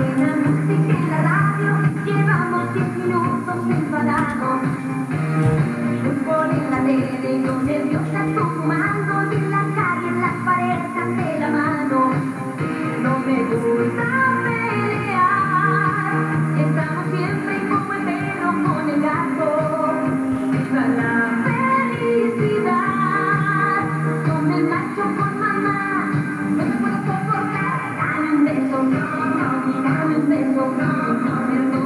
la música la radio Llevamos diez minutos enfadados Un por en la tele Y los nervios se asomando Y en la calle las parejas de la mano No me gusta pelear Estamos siempre Como el perro con el gato Y la felicidad Yo me macho con mamá No me puedo soportar Ya no I'm Diamonds, they will not